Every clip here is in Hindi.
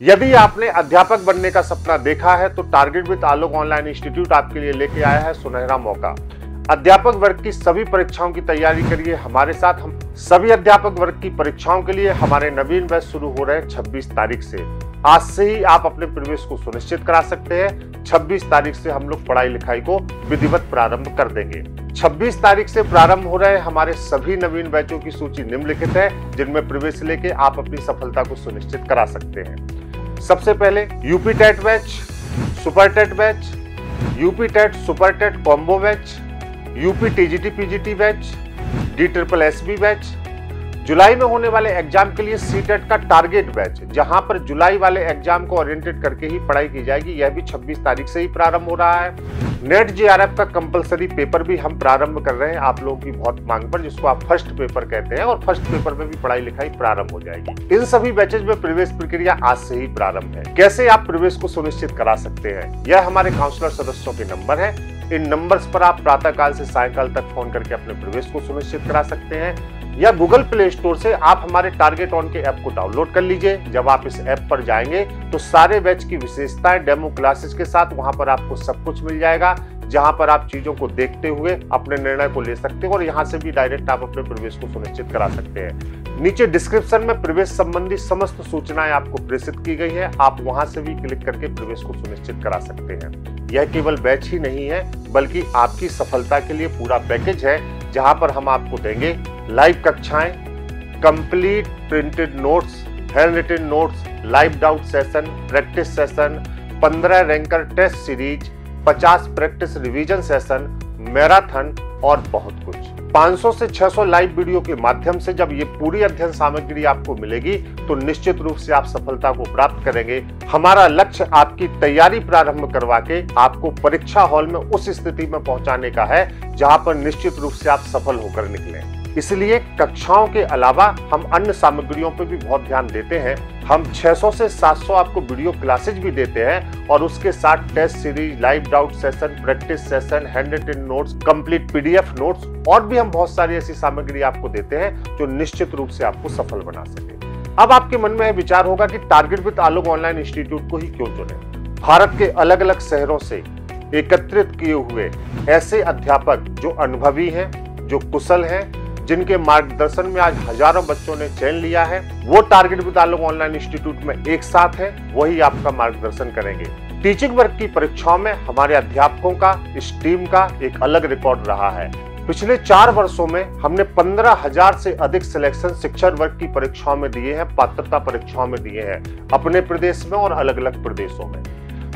यदि आपने अध्यापक बनने का सपना देखा है तो target with Alok online institute आपके लिए लेके आया है सुनहरा मौका। अध्यापक वर्ग की सभी परीक्षाओं की तैयारी करिए हमारे साथ हम सभी अध्यापक वर्ग की परीक्षाओं के लिए हमारे नवीन बैच शुरू हो रहे हैं 26 तारीख से। आज से ही आप अपने प्रवेश को सुनिश्चित करा सकते हैं। 26 तारीख से हम लोग पढ़ाई लिखाई को विधिवत प्रारंभ कर देंगे। 26 तारीख से प्रारंभ हो रहे हमारे सभी नवीन बैचों की सूची निम्नलिखित है, जिनमें प्रवेश लेके आप अपनी सफलता को सुनिश्चित करा सकते हैं। सबसे पहले UP TET batch super TET batch UP TET super TET combo batch UP TGT PGT batch D triple S B batch जुलाई में होने वाले एग्ज़ाम के लिए सी टेट का टारगेट बैच जहाँ पर जुलाई वाले एग्ज़ाम को ओरिएंटेड करके ही पढ़ाई की जाएगी। यह भी 26 तारीख से ही प्रारंभ हो रहा है। नेट जीआरएफ का कंपलसरी पेपर भी हम प्रारंभ कर रहे हैं। आप लोगों की बहुत मांग पर, जिसको आप फ़र्स्ट पेपर कहते हैं, और फ़र्स्ट पेपर में भी पढ़ाई लिखाई प्रारंभ हो जाएगी। इन सभी बैचेज में प्रवेश प्रक्रिया आज से ही प्रारंभ है। कैसे आप प्रवेश को सुनिश्चित करा सकते हैं? यह हमारे काउंसलर सदस्यों के नंबर है। इन नंबर्स पर आप प्रातःकाल से सायकाल तक फ़ोन करके अपने प्रवेश को सुनिश्चित करा सकते हैं। या गूगल प्ले स्टोर से आप हमारे टारगेट ऑन के ऐप को डाउनलोड कर लीजिए। जब आप इस ऐप पर जाएँगे तो सारे बैच की विशेषताएँ, डेमो क्लासेस के साथ वहाँ पर आपको सब कुछ मिल जाएगा, जहाँ पर आप चीज़ों को देखते हुए अपने निर्णय को ले सकते हो और यहाँ से भी डायरेक्ट आप अपने प्रवेश को सुनिश्चित करा सकते हैं। नीचे डिस्क्रिप्शन में प्रवेश संबंधी समस्त सूचनाएँ आपको प्रेषित की गई है। आप वहाँ से भी क्लिक करके प्रवेश को सुनिश्चित करा सकते हैं। यह केवल बैच ही नहीं है, बल्कि आपकी सफलता के लिए पूरा पैकेज है, जहाँ पर हम आपको देंगे लाइव कक्षाएँ complete printed notes handwritten notes live doubt session practice session 15 ranker test series 50 practice revision session marathon और बहुत कुछ। 500 से 600 लाइव वीडियो के माध्यम से जब ये पूरी अध्ययन सामग्री आपको मिलेगी तो निश्चित रूप से आप सफलता को प्राप्त करेंगे। हमारा लक्ष्य आपकी तैयारी प्रारंभ करवा के आपको परीक्षा हॉल में उस स्थिति में पहुँचाने का है, जहाँ पर निश्चित रूप से आप सफल होकर निकले। इसलिए कक्षाओं के अलावा हम अन्य सामग्रियों पर भी बहुत ध्यान देते हैं। हम 600 से 700 आपको वीडियो क्लासेज भी देते हैं और उसके साथ test series, live doubt session, practice session handwritten notes, complete PDF notes और भी हम बहुत सारी ऐसी सामग्री आपको देते हैं जो निश्चित रूप से आपको सफल बना सके। अब आपके मन में विचार होगा कि target with Alok online institute को ही क्यों चुने? भारत के अलग अलग शहरों से एकत्रित किए हुए ऐसे अध्यापक जो अनुभवी हैं, जो कुशल हैं जिनके मार्गदर्शन में आज हज़ारों बच्चों ने चयन लिया है। वो टारगेट विद्यालय ऑनलाइन इंस्टीट्यूट में एक साथ है, वही आपका मार्गदर्शन करेंगे। टीचिंग वर्ग की परीक्षाओं में हमारे अध्यापकों का, इस टीम का एक अलग रिकॉर्ड रहा है। पिछले चार वर्षों में हमने पंद्रह हज़ार से अधिक सिलेक्शन शिक्षण वर्ग की परीक्षाओं में दिए हैं, पात्रता परीक्षाओं में दिए हैं, अपने प्रदेश में और अलग अलग प्रदेशों में।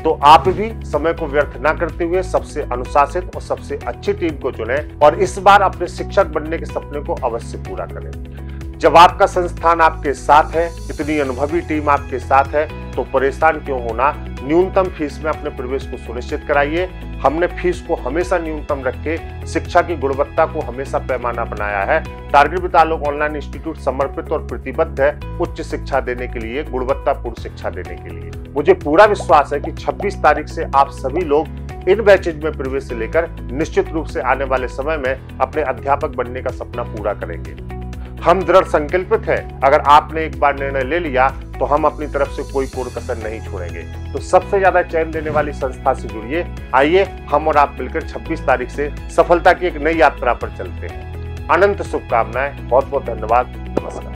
तो आप भी समय को व्यर्थ ना करते हुए सबसे अनुशासित और सबसे अच्छी टीम को चुने और इस बार अपने शिक्षक बनने के सपने को अवश्य पूरा करें। जब आपका संस्थान आपके साथ है, इतनी अनुभवी टीम आपके साथ है तो परेशान क्यों होना? न्यूनतम फ़ीस में अपने प्रवेश को सुनिश्चित कराइए। हमने फ़ीस को हमेशा न्यूनतम रख के शिक्षा की गुणवत्ता को हमेशा पैमाना बनाया है। टारगेट विद्यालय ऑनलाइन इंस्टीट्यूट समर्पित और प्रतिबद्ध है उच्च शिक्षा देने के लिए, गुणवत्तापूर्ण शिक्षा देने के लिए। मुझे पूरा विश्वास है कि 26 तारीख से आप सभी लोग इन बैचेज में प्रवेश से लेकर निश्चित रूप से आने वाले समय में अपने अध्यापक बनने का सपना पूरा करेंगे। हम दृढ़ संकल्पित हैं। अगर आपने एक बार निर्णय ले लिया तो हम अपनी तरफ़ से कोई कोर कसर नहीं छोड़ेंगे। तो सबसे ज़्यादा चयन देने वाली संस्था से जुड़िए। आइए, हम और आप मिलकर 26 तारीख से सफलता की एक नई यात्रा पर चलते हैं। अनंत शुभकामनाएँ बहुत बहुत धन्यवाद। नमस्कार।